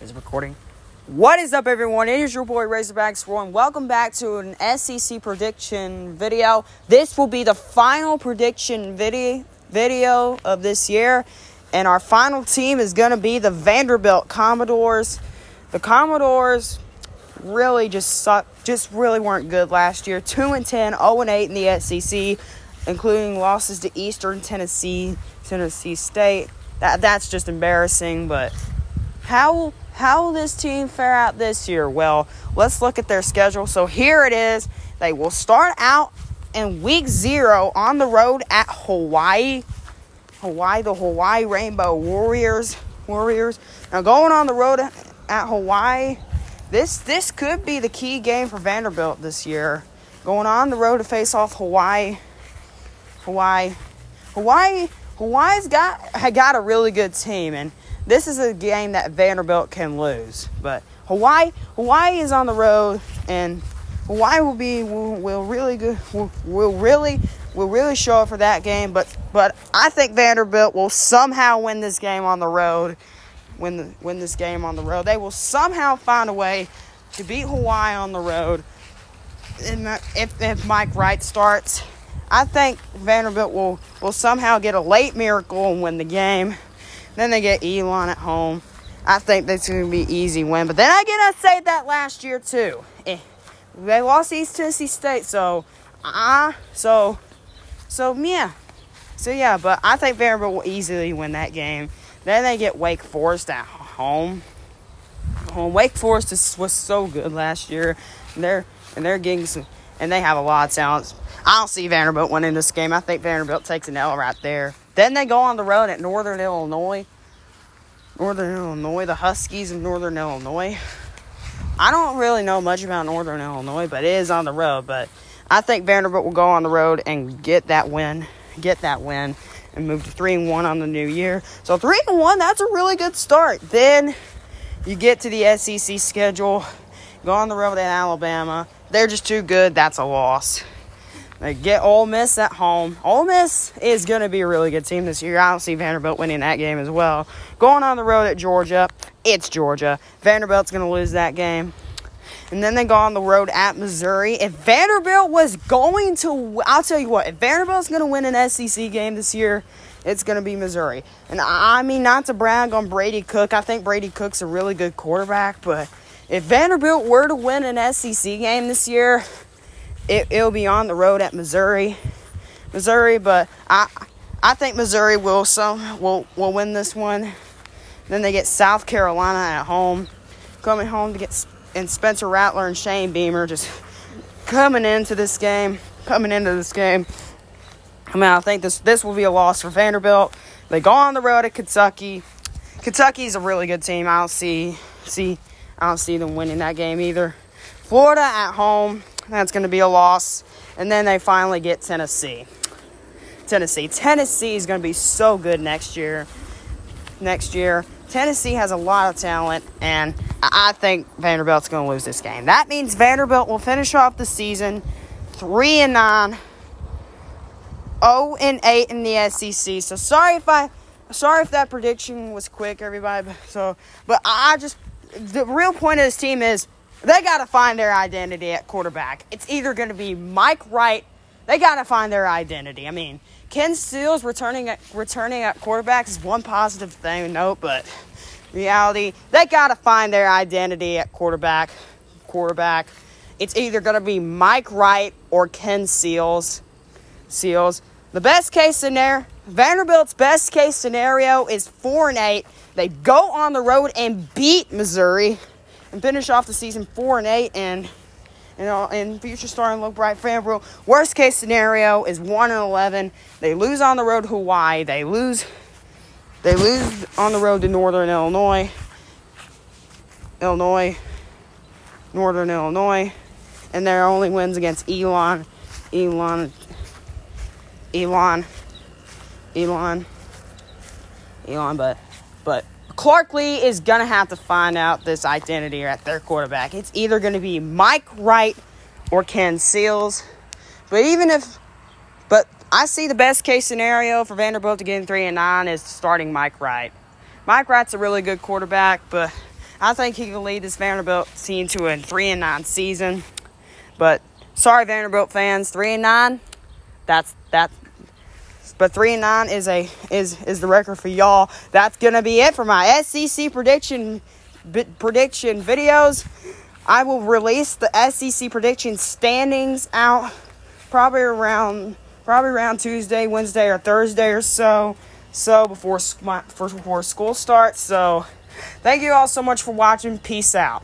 Is it recording? What is up, everyone? It is your boy Razorbacks Roy, and welcome back to an SEC prediction video. This will be the final prediction video video of this year, and our final team is going to be the Vanderbilt Commodores. The Commodores really just suck, just really weren't good last year. Two and 10, 0 and 8 in the SEC, including losses to Eastern Tennessee, Tennessee State. That that's just embarrassing, but how how will this team fare out this year? Well, let's look at their schedule. So here it is. They will start out in week zero on the road at Hawaii. Hawaii, the Hawaii Rainbow Warriors. Warriors. Now going on the road at Hawaii, this this could be the key game for Vanderbilt this year. Going on the road to face off Hawaii. Hawaii. Hawaii Hawaii's got got a really good team and this is a game that Vanderbilt can lose. But Hawaii, Hawaii is on the road, and Hawaii will be will, will really good will, will really will really show up for that game. But but I think Vanderbilt will somehow win this game on the road. Win the win this game on the road. They will somehow find a way to beat Hawaii on the road. And if if Mike Wright starts, I think Vanderbilt will will somehow get a late miracle and win the game. Then they get Elon at home. I think that's going to be easy win. But then again, I say that last year too. Eh, they lost East Tennessee State, so ah, uh, so so yeah, so yeah. But I think Vanderbilt will easily win that game. Then they get Wake Forest at home. Home Wake Forest is, was so good last year. And they're and they're getting some, and they have a lot of talent. I don't see Vanderbilt winning this game. I think Vanderbilt takes an L right there. Then they go on the road at Northern Illinois. Northern Illinois, the Huskies of Northern Illinois. I don't really know much about Northern Illinois, but it is on the road. But I think Vanderbilt will go on the road and get that win, get that win, and move to three and one on the new year. So three and one, that's a really good start. Then you get to the SEC schedule, go on the road at Alabama. They're just too good. That's a loss. They get Ole Miss at home. Ole Miss is going to be a really good team this year. I don't see Vanderbilt winning that game as well. Going on the road at Georgia, it's Georgia. Vanderbilt's going to lose that game. And then they go on the road at Missouri. If Vanderbilt was going to, I'll tell you what, if Vanderbilt's going to win an SEC game this year, it's going to be Missouri. And I mean, not to brag on Brady Cook, I think Brady Cook's a really good quarterback, but if Vanderbilt were to win an SEC game this year, it, it'll be on the road at Missouri, Missouri. But I I think Missouri will some will will win this one. Then they get South Carolina at home, coming home to get and Spencer Rattler and Shane Beamer just coming into this game, coming into this game. I mean, I think this this will be a loss for Vanderbilt. They go on the road at Kentucky. Kentucky's a really good team. I don't see see I don't see them winning that game either. Florida at home. That's going to be a loss. And then they finally get Tennessee. Tennessee. Tennessee is going to be so good next year. Next year. Tennessee has a lot of talent, and I think Vanderbilt's going to lose this game. That means Vanderbilt will finish off the season 3 and 9, 0 and 8 in the SEC. So sorry if I sorry if that prediction was quick everybody. So but I just the real point of this team is they got to find their identity at quarterback. It's either going to be Mike Wright. They got to find their identity. I mean, Ken Seals returning at returning at quarterback is one positive thing, note, but reality, they got to find their identity at quarterback. Quarterback. It's either going to be Mike Wright or Ken Seals. Seals. The best case scenario, Vanderbilt's best case scenario is four and eight. They go on the road and beat Missouri and finish off the season four and eight and you know, and future star and look bright Fanbro. Worst case scenario is one and eleven. They lose on the road to Hawaii. They lose. They lose on the road to Northern Illinois. Illinois. Northern Illinois, and their only wins against Elon, Elon, Elon, Elon, Elon. But, but Clark Lea is going to have to find out this identity at their quarterback. It's either going to be Mike Wright or Ken Seals. But even if, but I see the best case scenario for Vanderbilt to get in 3 and 9 is starting Mike Wright. Mike Wright's a really good quarterback, but I think he can lead this Vanderbilt team to a three and nine season. But sorry, Vanderbilt fans, three and nine. That's that. But three and nine is a is is the record for y'all. That's gonna be it for my SEC prediction prediction videos. I will release the SEC prediction standings out probably around probably around Tuesday, Wednesday, or Thursday or so. So before my, before school starts. So thank you all so much for watching. Peace out.